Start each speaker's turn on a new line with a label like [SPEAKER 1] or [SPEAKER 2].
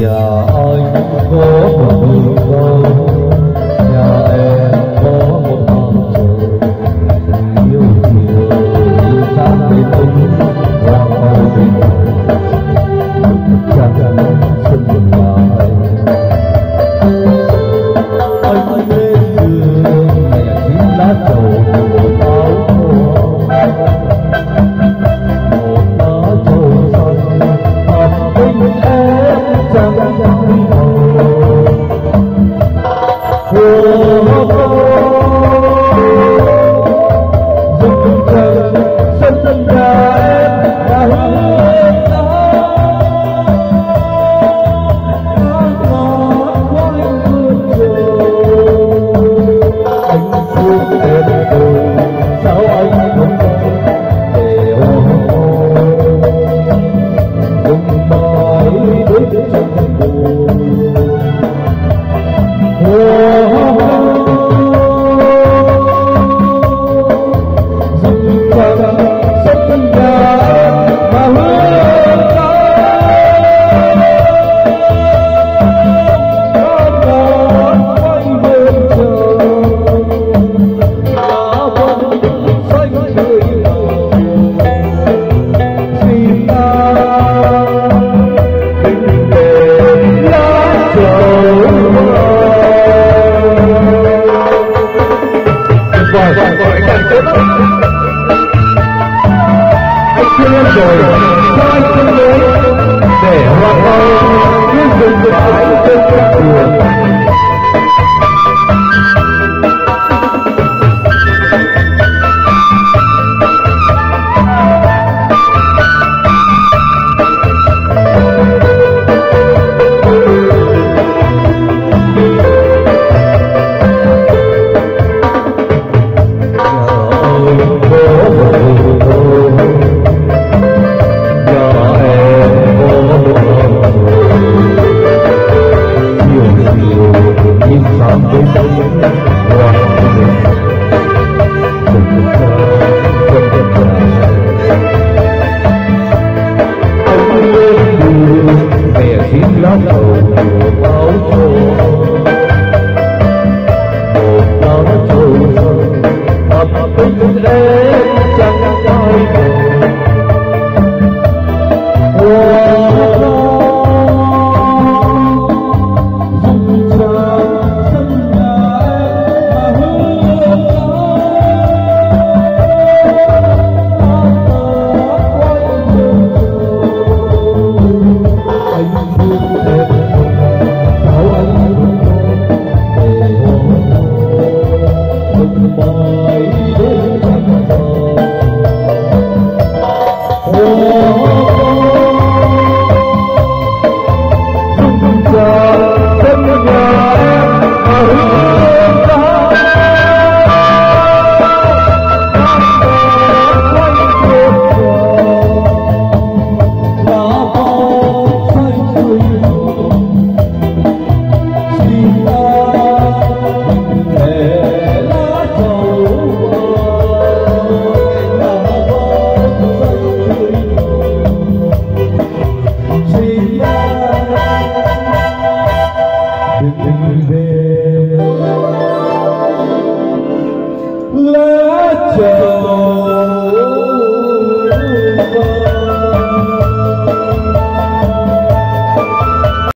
[SPEAKER 1] giờ ơi không có mình tôi. Giờ em Ya no. There, oh, oh, oh. tình về lá trời